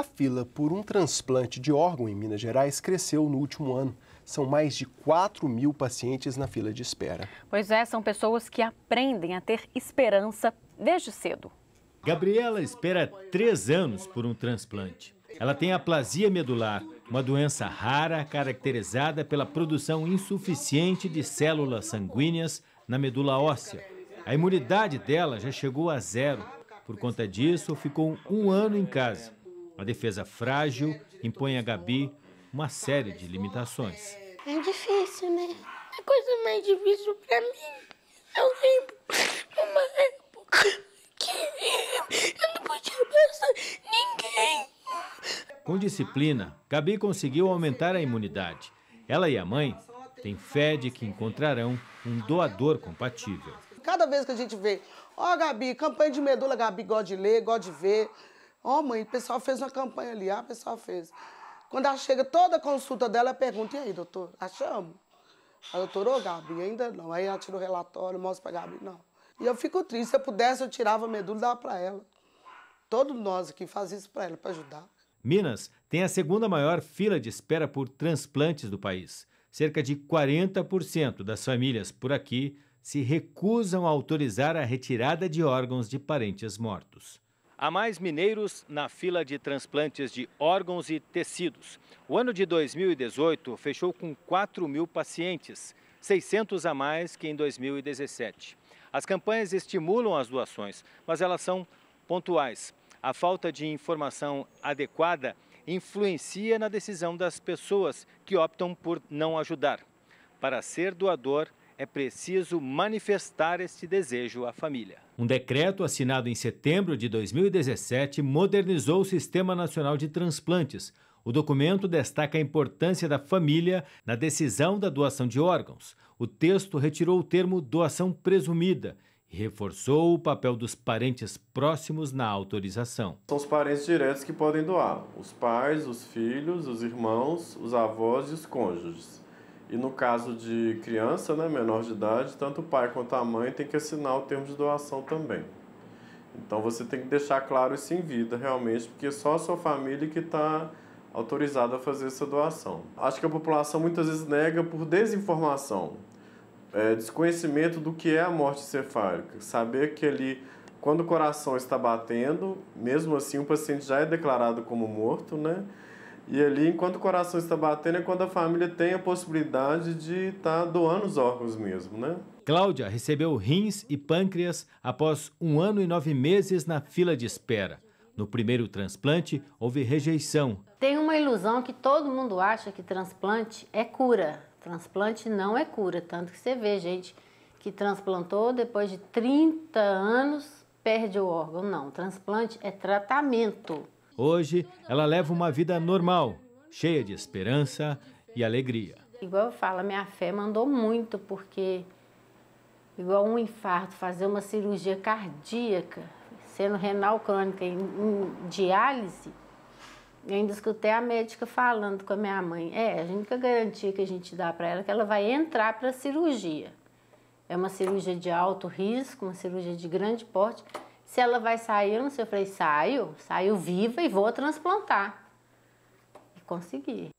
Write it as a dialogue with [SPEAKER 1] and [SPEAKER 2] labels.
[SPEAKER 1] A fila por um transplante de órgão em Minas Gerais cresceu no último ano. São mais de 4 mil pacientes na fila de espera.
[SPEAKER 2] Pois é, são pessoas que aprendem a ter esperança desde cedo.
[SPEAKER 3] Gabriela espera três anos por um transplante. Ela tem aplasia medular, uma doença rara caracterizada pela produção insuficiente de células sanguíneas na medula óssea. A imunidade dela já chegou a zero. Por conta disso, ficou um ano em casa. A defesa frágil impõe a Gabi uma série de limitações.
[SPEAKER 4] É difícil, né? A coisa mais difícil para mim, eu lembro uma época que eu não podia abraçar ninguém.
[SPEAKER 3] Com disciplina, Gabi conseguiu aumentar a imunidade. Ela e a mãe têm fé de que encontrarão um doador compatível.
[SPEAKER 5] Cada vez que a gente vê, ó, oh, Gabi, campanha de medula, Gabi gosta de ler, gosta de ver. Ó, oh, mãe, o pessoal fez uma campanha ali, ah, o pessoal fez. Quando ela chega, toda a consulta dela, pergunta, e aí, doutor, achamos? A doutora, ô, Gabi, ainda não. Aí ela tira o relatório, mostra pra Gabi, não. E eu fico triste, se eu pudesse, eu tirava a medula e dava pra ela. Todos nós aqui fazemos isso pra ela, pra ajudar.
[SPEAKER 3] Minas tem a segunda maior fila de espera por transplantes do país. Cerca de 40% das famílias por aqui se recusam a autorizar a retirada de órgãos de parentes mortos. Há mais mineiros na fila de transplantes de órgãos e tecidos. O ano de 2018 fechou com 4 mil pacientes, 600 a mais que em 2017. As campanhas estimulam as doações, mas elas são pontuais. A falta de informação adequada influencia na decisão das pessoas que optam por não ajudar. Para ser doador, é preciso manifestar este desejo à família. Um decreto assinado em setembro de 2017 modernizou o Sistema Nacional de Transplantes. O documento destaca a importância da família na decisão da doação de órgãos. O texto retirou o termo doação presumida e reforçou o papel dos parentes próximos na autorização.
[SPEAKER 6] São os parentes diretos que podem doar: os pais, os filhos, os irmãos, os avós e os cônjuges. E no caso de criança, né, menor de idade, tanto o pai quanto a mãe tem que assinar o termo de doação também. Então você tem que deixar claro isso em vida, realmente, porque só a sua família que está autorizada a fazer essa doação. Acho que a população muitas vezes nega por desinformação, é, desconhecimento do que é a morte cefálica, saber que ali, quando o coração está batendo, mesmo assim o paciente já é declarado como morto, né? E ali, enquanto o coração está batendo, é quando a família tem a possibilidade de estar tá doando os órgãos mesmo, né?
[SPEAKER 3] Cláudia recebeu rins e pâncreas após um ano e nove meses na fila de espera. No primeiro transplante, houve rejeição.
[SPEAKER 7] Tem uma ilusão que todo mundo acha que transplante é cura. Transplante não é cura, tanto que você vê gente que transplantou depois de 30 anos perde o órgão. Não, transplante é tratamento.
[SPEAKER 3] Hoje, ela leva uma vida normal, cheia de esperança e alegria.
[SPEAKER 7] Igual eu falo, minha fé mandou muito, porque igual um infarto, fazer uma cirurgia cardíaca, sendo renal crônica em, em diálise, eu ainda escutei a médica falando com a minha mãe. É, a única garantia que a gente dá para ela é que ela vai entrar para a cirurgia. É uma cirurgia de alto risco, uma cirurgia de grande porte, se ela vai sair, eu não sei. Eu falei, saio, saio viva e vou transplantar. E consegui.